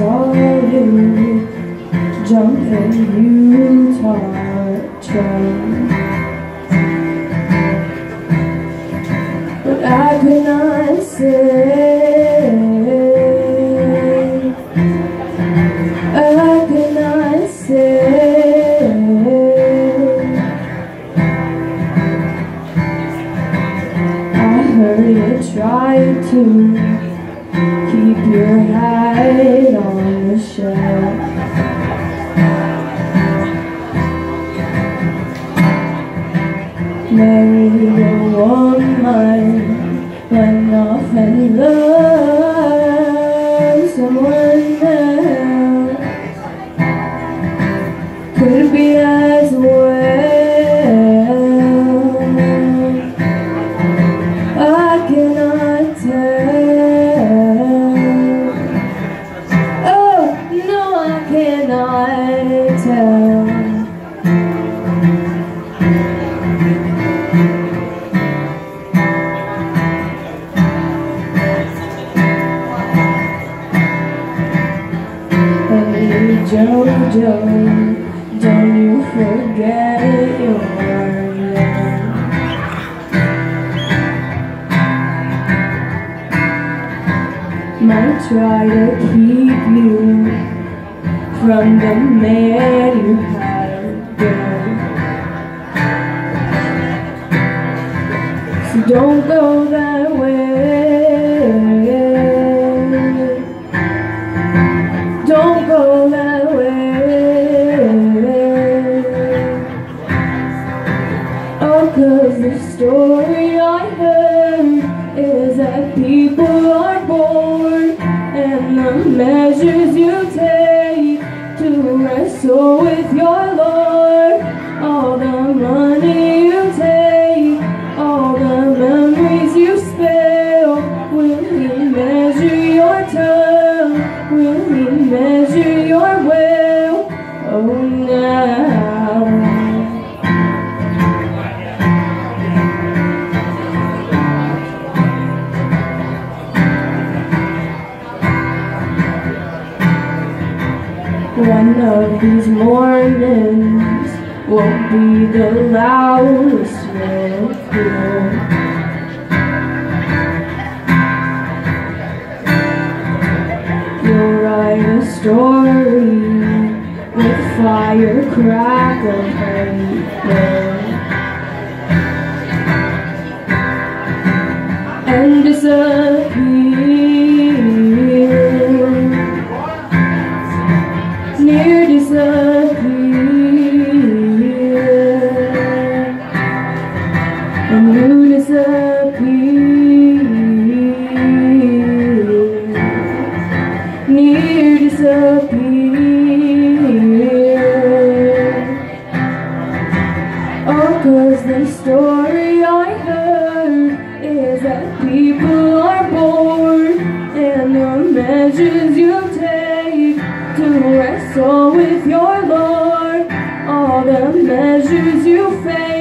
you jumping Utah train. But I could not say, I could not say. I heard you try to keep your head on the shelf. Marry a woman, run off and love no, I tell. Hey Jojo, don't you forget your name. Might try to keep from the man you been. So don't go that way. Don't go that way. Oh, cause the story I heard is that people are born and the measures you take wrestle with your Lord. One of these mornings won't be the loudest you. You'll write a story with firecracker paper and disappear measures you take to wrestle with your Lord. All the measures you fake,